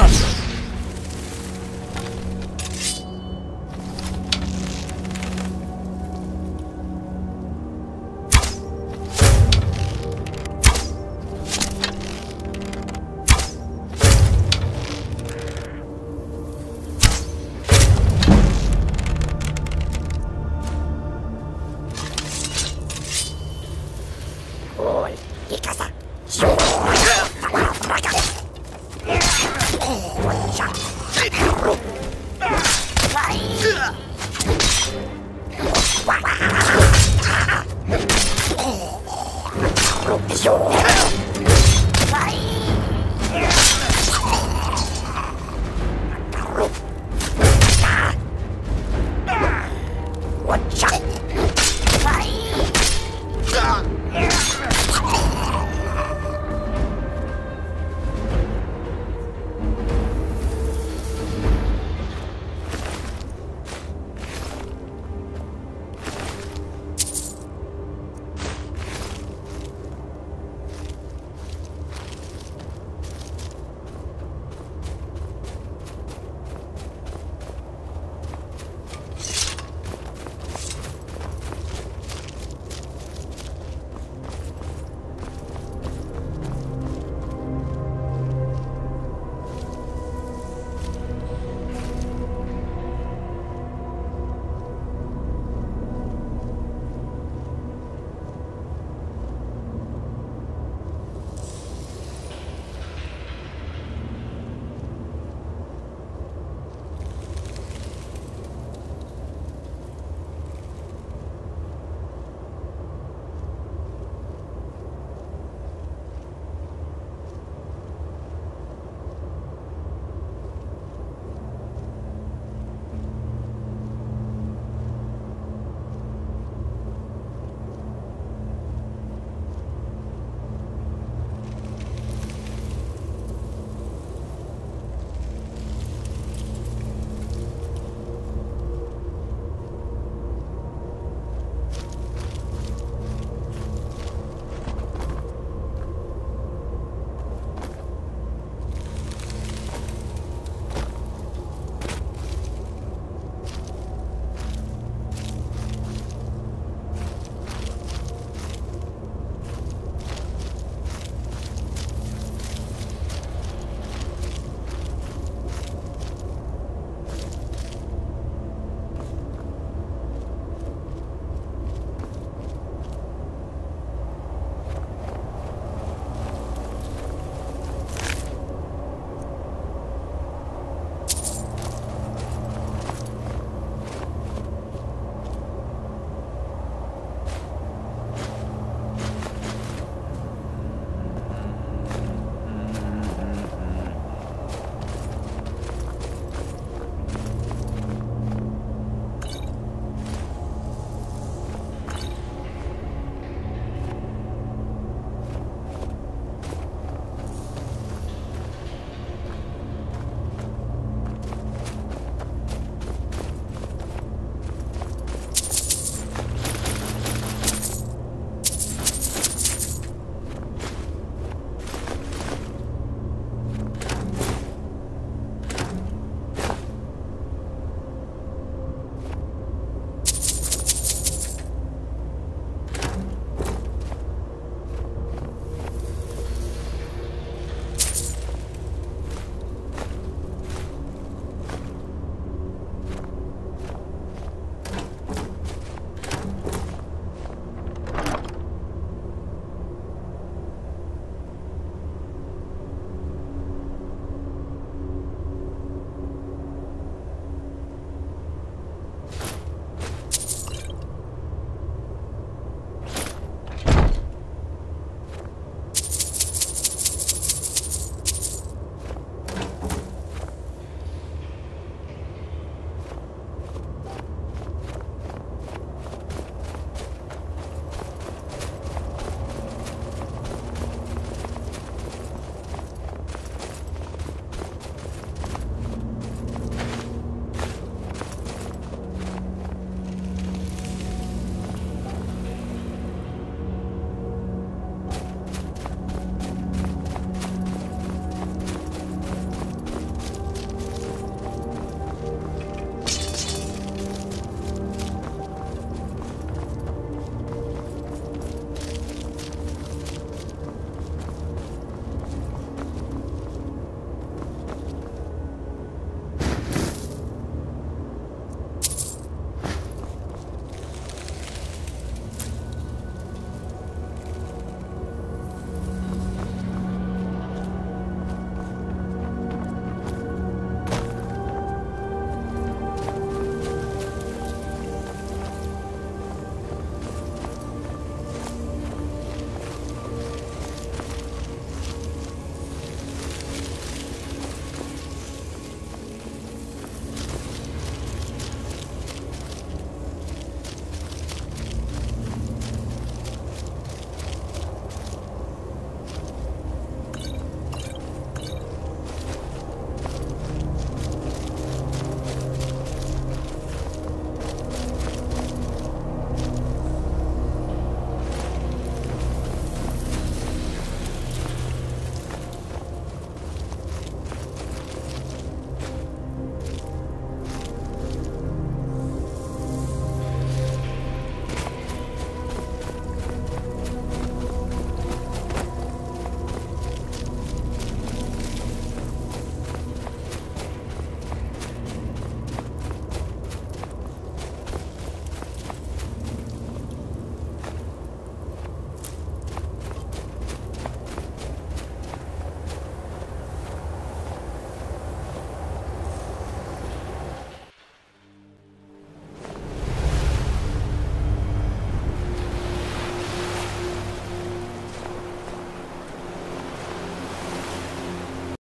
なんだおいイカさん。What?